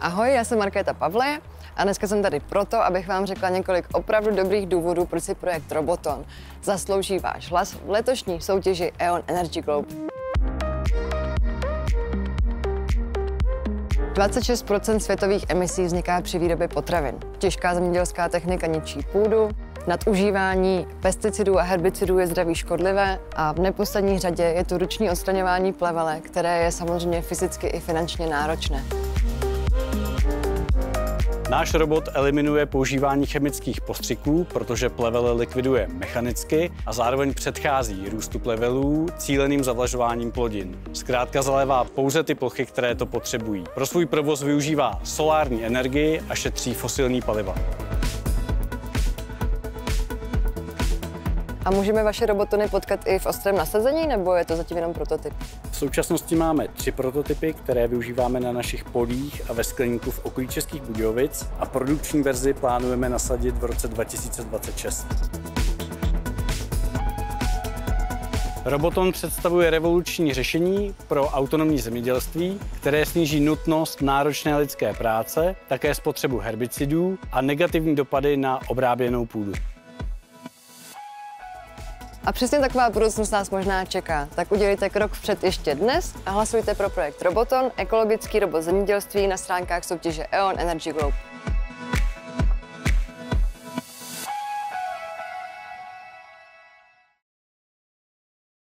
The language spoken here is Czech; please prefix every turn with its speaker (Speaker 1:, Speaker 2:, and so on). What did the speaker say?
Speaker 1: Ahoj, já jsem Markéta Pavle a dneska jsem tady proto, abych vám řekla několik opravdu dobrých důvodů, proč si projekt Roboton zaslouží váš hlas v letošní soutěži E.ON Energy Globe. 26% světových emisí vzniká při výrobě potravin. Těžká zemědělská technika ničí půdu, nadužívání pesticidů a herbicidů je zdraví škodlivé a v neposlední řadě je tu ruční odstraňování plevele, které je samozřejmě fyzicky i finančně náročné.
Speaker 2: Náš robot eliminuje používání chemických postřiků, protože plevele likviduje mechanicky a zároveň předchází růstu plevelů cíleným zavlažováním plodin. Zkrátka zalévá pouze ty plochy, které to potřebují. Pro svůj provoz využívá solární energii a šetří fosilní paliva.
Speaker 1: A můžeme vaše robotony potkat i v ostrém nasazení, nebo je to zatím jenom prototyp?
Speaker 2: V současnosti máme tři prototypy, které využíváme na našich polích a ve skleníku v okolí Českých Budějovic a produkční verzi plánujeme nasadit v roce 2026. Roboton představuje revoluční řešení pro autonomní zemědělství, které sníží nutnost náročné lidské práce, také spotřebu herbicidů a negativní dopady na obráběnou půdu.
Speaker 1: A přesně taková budoucnost nás možná čeká. Tak udělejte krok vpřed ještě dnes a hlasujte pro projekt Roboton, ekologický robot zemědělství na stránkách soutěže E.ON Energy Globe.